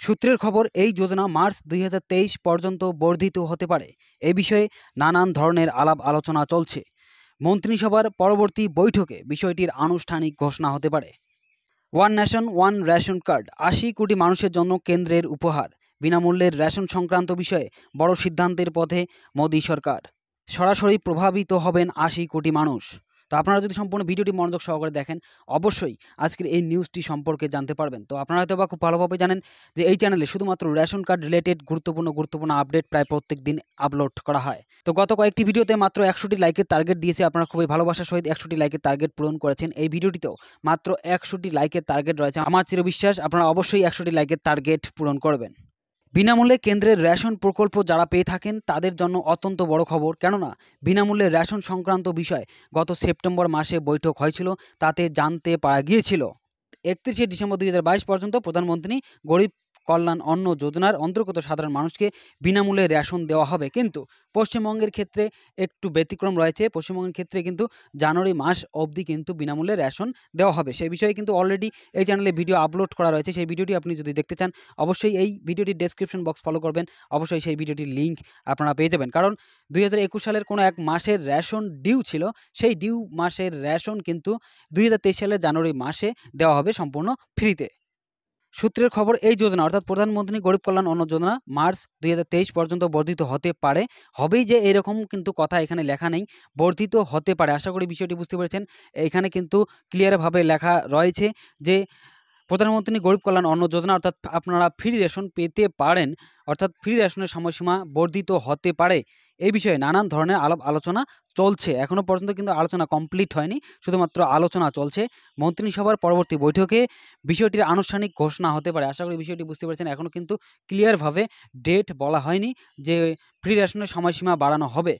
সূত্রের খবর, এই যোজনা মার্চ দুই হাজার তেইশ পর্যন্ত বর্ধিত হতে পারে। এ বিষয়ে নানান ধরনের আলাপ আলোচনা চলছে। মন্ত্রিসভার পরবর্তী বৈঠকে বিষয়টির আনুষ্ঠানিক ঘোষণা হতে পারে। One nation one ration card, আশি কোটি মানুষের জন্য কেন্দ্রের উপহার বিনামূল্যের রেশন সংক্রান্ত বিষয়ে বড় সিদ্ধান্তের পথে মোদী সরকার। সরাসরি প্রভাবিত হবেন আশি কোটি মানুষ। তো আপনারা যদি সম্পূর্ণ ভিডিওটি মনোযোগ সহকারে দেখেন, অবশ্যই আজকের এই নিউজটি সম্পর্কে জানতে পারবেন। তো আপনারা হয়তো বা খুব ভালোভাবে জানেন যে এই চ্যানেলে শুধুমাত্র রেশন কার্ড রিলেটেড গুরুত্বপূর্ণ গুরুত্বপূর্ণ আপডেট প্রায় প্রত্যেক দিন আপলোড করা হয়। তো গত কয়েকটি ভিডিওতে মাত্র একশোটি লাইকের টার্গেট দিয়েছে, আপনারা খুবই ভালোবাসার সহিত একশোটি লাইকের টার্গেট পূরণ করেছেন। এই ভিডিওটিতেও মাত্র একশোটি লাইকের টার্গেট রয়েছে। আমার চিরবিশ্বাস, আপনারা অবশ্যই একশোটি লাইকের টার্গেট পূরণ করবেন। বিনামূল্যে কেন্দ্রের রেশন প্রকল্প যারা পেয়ে থাকেন, তাদের জন্য অত্যন্ত বড় খবর। কেননা, বিনামূল্যে রেশন সংক্রান্ত বিষয় গত সেপ্টেম্বর মাসে বৈঠক হয়েছিল, তাতে জানতে পারা গিয়েছিল। একত্রিশে ডিসেম্বর দু হাজার বাইশ পর্যন্ত প্রধানমন্ত্রী গরিব কল্যাণ অন্ন যোজনার অন্তর্গত সাধারণ মানুষকে বিনামূল্যে রেশন দেওয়া হবে। কিন্তু পশ্চিমবঙ্গের ক্ষেত্রে একটু ব্যতিক্রম রয়েছে। পশ্চিমবঙ্গের ক্ষেত্রে কিন্তু জানুয়ারি মাস অবধি কিন্তু বিনামূল্যে রেশন দেওয়া হবে। সেই বিষয়ে কিন্তু অলরেডি এই চ্যানেলে ভিডিও আপলোড করা রয়েছে। সেই ভিডিওটি আপনি যদি দেখতে চান, অবশ্যই এই ভিডিওটির ডেসক্রিপশন বক্স ফলো করবেন। অবশ্যই সেই ভিডিওটির লিঙ্ক আপনারা পেয়ে যাবেন। কারণ দুই হাজার একুশ সালের কোনো এক মাসের রেশন ডিউ ছিল, সেই ডিউ মাসের রেশন কিন্তু দুই হাজার তেইশ সালের জানুয়ারি মাসে দেওয়া হবে সম্পূর্ণ ফ্রিতে সূত্রের খবর, এই যোজনা, অর্থাৎ প্রধানমন্ত্রী গরিব কল্যাণ অন্ন যোজনা, মার্চ দুই হাজার তেইশ পর্যন্ত বর্ধিত হতে পারে। হবেই যে এরকম কিন্তু কথা এখানে লেখা নেই, বর্ধিত হতে পারে। আশা করি বিষয়টি বুঝতে পেরেছেন। এখানে কিন্তু ক্লিয়ারভাবে লেখা রয়েছে যে প্রধানমন্ত্রী গরিব কল্যাণ অন্ন যোজনা, অর্থাৎ আপনারা ফ্রি রেশন পেতে পারেন, অর্থাৎ ফ্রি রেশনের সময়সীমা বর্ধিত হতে পারে। এই বিষয়ে নানান ধরনের আলাপ আলোচনা চলছে। এখনও পর্যন্ত কিন্তু আলোচনা কমপ্লিট হয়নি, শুধুমাত্র আলোচনা চলছে। মন্ত্রিসভার পরবর্তী বৈঠকে বিষয়টির আনুষ্ঠানিক ঘোষণা হতে পারে। আশা করি বিষয়টি বুঝতে পারছেন। এখনও কিন্তু ক্লিয়ারভাবে ডেট বলা হয়নি যে ফ্রি রেশনের সময়সীমা বাড়ানো হবে।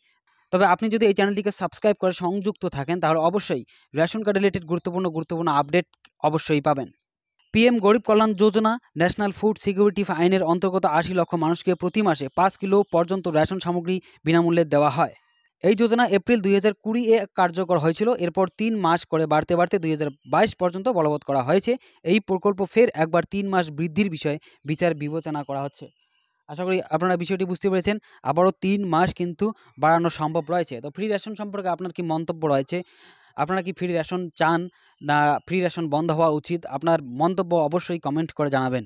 তবে আপনি যদি এই চ্যানেলটিকে সাবস্ক্রাইব করে সংযুক্ত থাকেন, তাহলে অবশ্যই রেশন কার্ড রিলেটেড গুরুত্বপূর্ণ গুরুত্বপূর্ণ আপডেট অবশ্যই পাবেন। PM Garib Kalyan Yojana, national food security আইনের অন্তর্গত আশি লক্ষ মানুষকে প্রতি মাসে পাঁচ কিলো পর্যন্ত রেশন সামগ্রী বিনামূল্যে দেওয়া হয়। এই যোজনা এপ্রিল দুই হাজার কুড়ি এ কার্যকর হয়েছিল, এরপর তিন মাস করে বাড়তে বাড়তে দুই হাজার বাইশ পর্যন্ত বলবৎ করা হয়েছে। এই প্রকল্প ফের একবার তিন মাস বৃদ্ধির বিষয়ে বিচার বিবেচনা করা হচ্ছে। আশা করি আপনারা বিষয়টি বুঝতে পেরেছেন, আবারও তিন মাস কিন্তু বাড়ানো সম্ভব রয়েছে। তো ফ্রি রেশন সম্পর্কে আপনার কি মন্তব্য রয়েছে? আপনারা কি ফ্রি রেশন চান? না ফ্রি রেশন বন্ধ হওয়া উচিত, আপনার মন্তব্য অবশ্যই কমেন্ট করে জানাবেন।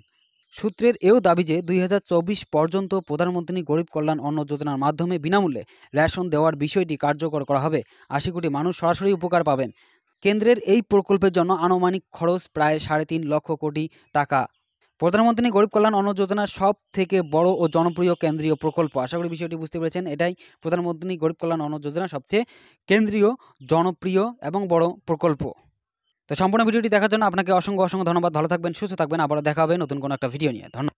সূত্রের এও দাবি যে দুই হাজার চব্বিশ পর্যন্ত প্রধানমন্ত্রী গরিব কল্যাণ অন্ন যোজনার মাধ্যমে বিনামূল্যে রেশন দেওয়ার বিষয়টি কার্যকর করা হবে। আশি কোটি মানুষ সরাসরি উপকার পাবেন। কেন্দ্রের এই প্রকল্পের জন্য আনুমানিক খরচ প্রায় সাড়ে তিন লক্ষ কোটি টাকা। প্রধানমন্ত্রী গরিব কল্যাণ অন্ন যোজনা সব থেকে বড় ও জনপ্রিয় কেন্দ্রীয় প্রকল্প। আশা করি বিষয়টি বুঝতে পেরেছেন। এটাই প্রধানমন্ত্রী গরিব কল্যাণ অন্ন যোজনা সবচেয়ে কেন্দ্রীয়, জনপ্রিয় এবং বড় প্রকল্প। তো সম্পূর্ণ ভিডিওটি দেখার জন্য আপনাকে অসংখ্য অসংখ্য ধন্যবাদ। ভালো থাকবেন, সুস্থ থাকবেন। আবারও দেখা হবে নতুন কোনো একটা ভিডিও নিয়ে। ধন্যবাদ।